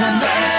no matter